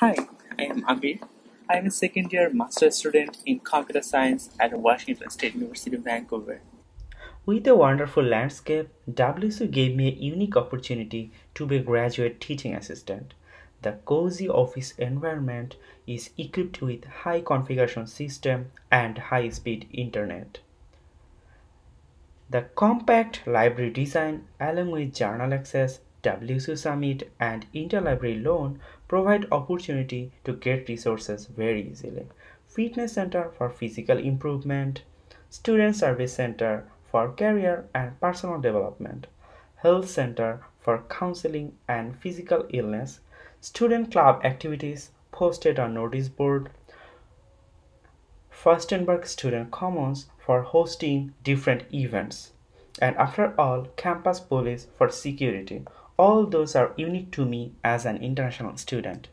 Hi, I am Abir. I am a second year master's student in computer science at Washington State University, Vancouver. With a wonderful landscape, WSU gave me a unique opportunity to be a graduate teaching assistant. The cozy office environment is equipped with high configuration system and high-speed internet. The compact library design along with journal access WSU Summit and Interlibrary Loan provide opportunity to get resources very easily. Fitness Center for physical improvement, Student Service Center for career and personal development, Health Center for counseling and physical illness, student club activities posted on notice board, Firstenburg Student Commons for hosting different events, and after all, campus police for security. All those are unique to me as an international student.